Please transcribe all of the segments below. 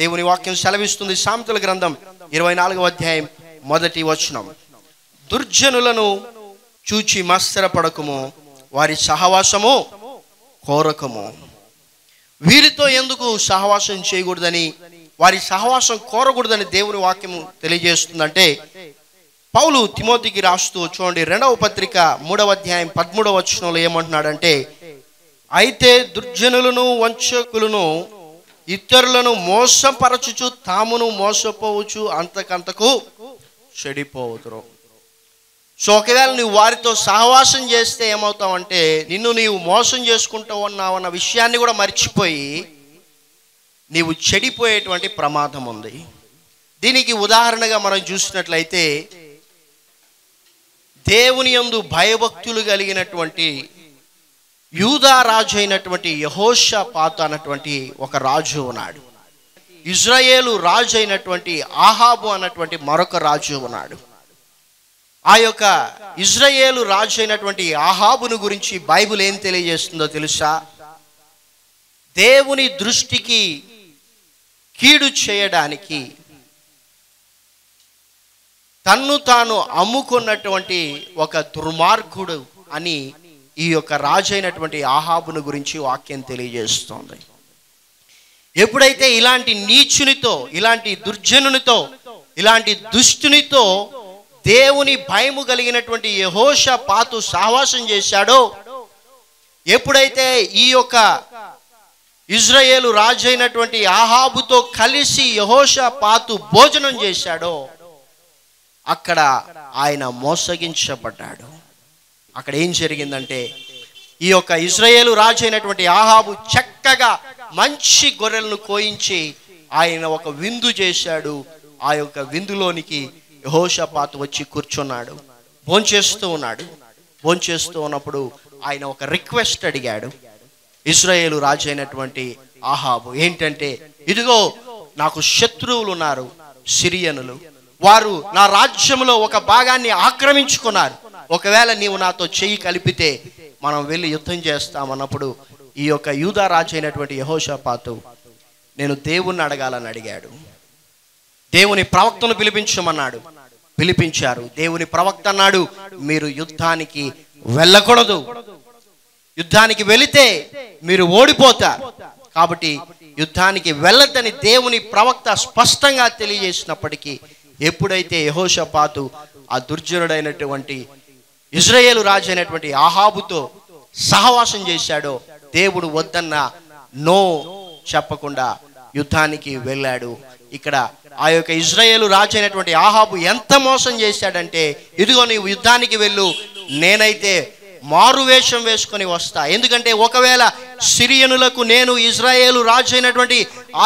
దేవుని వాక్యం సెలవిస్తుంది సామెతల గ్రంథం ఇరవై నాలుగవ అధ్యాయం మొదటి వచనం. దుర్జనులను చూచి మత్సరపడకము వారి సహవాసము కోరకము. వీరితో ఎందుకు సహవాసం చేయకూడదని వారి సహవాసం కోరకూడదని దేవుని వాక్యము తెలియజేస్తుందంటే పౌలు తిమోతికి రాస్తూ చూడండి రెండవ పత్రిక మూడవ అధ్యాయం పదమూడవ వచనంలో ఏమంటున్నాడంటే అయితే దుర్జనులను వంచకులను ఇతరులను మోసపరచుచు తామును మోసపోవచ్చు అంతకంతకు చెడిపోవుతురు సో ఒకవేళ నువ్వు వారితో సహవాసం చేస్తే ఏమవుతావంటే నిన్ను నీవు మోసం చేసుకుంటూ ఉన్నావు అన్న విషయాన్ని కూడా మర్చిపోయి నీవు చెడిపోయేటువంటి ప్రమాదం ఉంది. దీనికి ఉదాహరణగా మనం చూసినట్లయితే దేవుని యందు భయభక్తులు కలిగినటువంటి యూదా రాజు అయినటువంటి యహోషా పాత అన్నటువంటి ఒక రాజు ఉన్నాడు. ఇజ్రాయేలు రాజు అయినటువంటి ఆహాబు అన్నటువంటి మరొక రాజు ఉన్నాడు. ఆ యొక్క ఇజ్రాయేలు రాజు అయినటువంటి ఆహాబును గురించి బైబిల్ ఏం తెలియజేస్తుందో తెలుసా? దేవుని దృష్టికి కీడు చేయడానికి తన్ను తాను అమ్ముకున్నటువంటి ఒక దుర్మార్గుడు అని ఈ యొక్క రాజు అయినటువంటి ఆహాబును గురించి వాక్యం తెలియజేస్తోంది. ఎప్పుడైతే ఇలాంటి నీచునితో ఇలాంటి దుర్జనునితో ఇలాంటి దుష్టునితో దేవుని భయము కలిగినటువంటి యహోష పాతు సహవాసం చేశాడో ఎప్పుడైతే ఈ యొక్క ఇజ్రాయేలు రాజు అయినటువంటి ఆహాబుతో కలిసి యహోష పాతు భోజనం చేశాడో అక్కడ ఆయన మోసగించబడ్డాడు. అక్కడ ఏం జరిగిందంటే ఈ యొక్క ఇజ్రాయేలు రాజు అయినటువంటి ఆహాబు చక్కగా మంచి గొర్రెలను కోయించి ఆయన ఒక విందు చేశాడు. ఆ యొక్క విందులోనికి యహోషపాత్ వచ్చి కూర్చున్నాడు. భోంచేస్తూ ఉన్నాడు. భోంచేస్తూ ఉన్నప్పుడు ఆయన ఒక రిక్వెస్ట్ అడిగాడు. ఇస్రాయేలు రాజు అయినటువంటి ఆహాబు ఏంటంటే ఇదిగో నాకు శత్రువులు ఉన్నారు సిరియనులు. వారు నా రాజ్యంలో ఒక భాగాన్ని ఆక్రమించుకున్నారు. ఒకవేళ నీవు నాతో చెయ్యి కలిపితే మనం వెళ్ళి యుద్ధం చేస్తామన్నప్పుడు ఈ యొక్క యూదా రాజు అయినటువంటి యహోషపాతు నేను దేవుణ్ణి అడగాలని అడిగాడు. దేవుని ప్రవక్తను పిలిపించమన్నాడు. పిలిపించారు. దేవుని ప్రవక్త అన్నాడు మీరు యుద్ధానికి వెళ్ళకూడదు. యుద్ధానికి వెళితే మీరు ఓడిపోతారు. కాబట్టి యుద్ధానికి వెళ్ళద్దని దేవుని ప్రవక్త స్పష్టంగా తెలియజేసినప్పటికీ ఎప్పుడైతే యహోషపాతు ఆ దుర్జనుడైనటువంటి ఇజ్రాయేలు రాజు అయినటువంటి ఆహాబుతో సహవాసం చేశాడో. దేవుడు వద్దన్న నో చెప్పకుండా యుద్ధానికి వెళ్ళాడు. ఇక్కడ ఆ యొక్క ఇజ్రాయేలు రాజు అయినటువంటి ఆహాబు ఎంత మోసం చేశాడంటే ఇదిగో నీవు యుద్ధానికి వెళ్ళు నేనైతే మారు వేషం వేసుకొని వస్తా. ఎందుకంటే ఒకవేళ సిరియనులకు నేను ఇజ్రాయేలు రాజు అయినటువంటి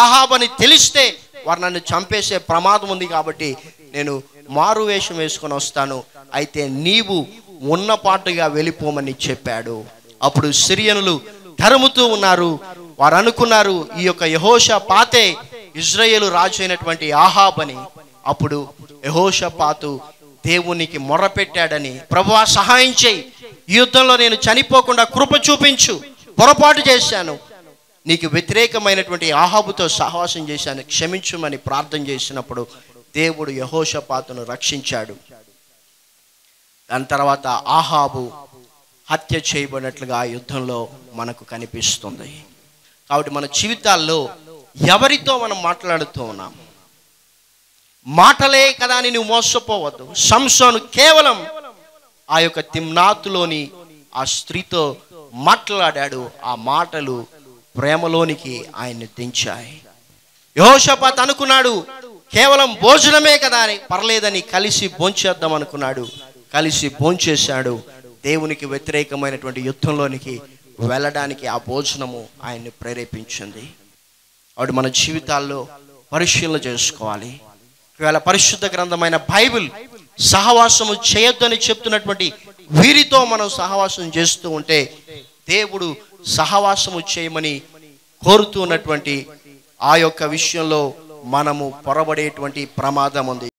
ఆహాబని తెలిస్తే వారు నన్ను చంపేసే ప్రమాదం ఉంది కాబట్టి నేను మారు వేషం వేసుకొని వస్తాను. అయితే నీవు ఉన్నపాటుగా వెళ్ళిపోమని చెప్పాడు. అప్పుడు సిరియనులు తరుముతూ ఉన్నారు. వారు అనుకున్నారు ఈ యొక్క యహోష పాతే ఇజ్రాయేలు రాజు అయినటువంటి ఆహాబని. అప్పుడు యహోష పాతు దేవునికి మొరపెట్టాడని ప్రభువా సహాయం చేయి. ఈ యుద్ధంలో నేను చనిపోకుండా కృప చూపించు. పొరపాటు చేశాను. నీకు వ్యతిరేకమైనటువంటి ఆహాబుతో సహవాసం చేశాను. క్షమించుమని ప్రార్థన చేసినప్పుడు దేవుడు యహోషపాతును రక్షించాడు. దాని తర్వాత ఆహాబు హత్య చేయబడినట్లుగా ఆ యుద్ధంలో మనకు కనిపిస్తుంది. కాబట్టి మన జీవితాల్లో ఎవరితో మనం మాట్లాడుతూ ఉన్నాం? మాటలే కదా అని నువ్వు మోసపోవద్దు. సంసోను కేవలం ఆ యొక్క తిమ్నాతులోని ఆ స్త్రీతో మాట్లాడాడు. ఆ మాటలు ప్రేమలోనికి ఆయన్ని దించాయి. యహోషపాత్ అనుకున్నాడు కేవలం భోజనమే కదా అని పర్లేదని కలిసి భోంచేద్దాం అనుకున్నాడు. కలిసి భోంచేశాడు. దేవునికి వ్యతిరేకమైనటువంటి యుద్ధంలోనికి వెళ్ళడానికి ఆ భోజనము ఆయన్ని ప్రేరేపించింది. ఆవిడ మన జీవితాల్లో పరిశీలన చేసుకోవాలి. ఒకవేళ పరిశుద్ధ గ్రంథమైన బైబిల్ సహవాసము చేయొద్దని చెప్తున్నటువంటి వీరితో మనం సహవాసం చేస్తూ ఉంటే దేవుడు సహవాసము చేయమని కోరుతూ ఉన్నటువంటి ఆ యొక్క విషయంలో మనము పొరబడేటువంటి ప్రమాదం ఉంది.